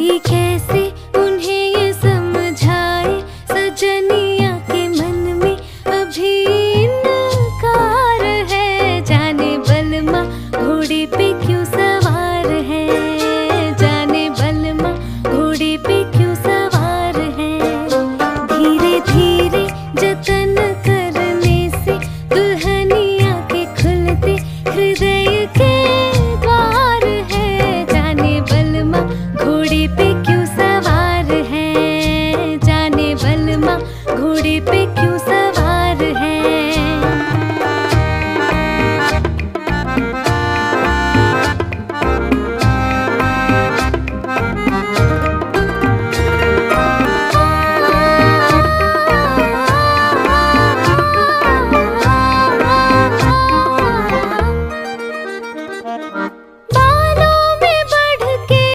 कोई कैसे उन्हें ये समझाए, सजनिया के मन में अभी कार है। जाने बलमा, घोड़े पे क्यों सवार है? जाने बलमा, घोड़े पे क्यों सवार है? धीरे धीरे जतन घोड़े पे क्यों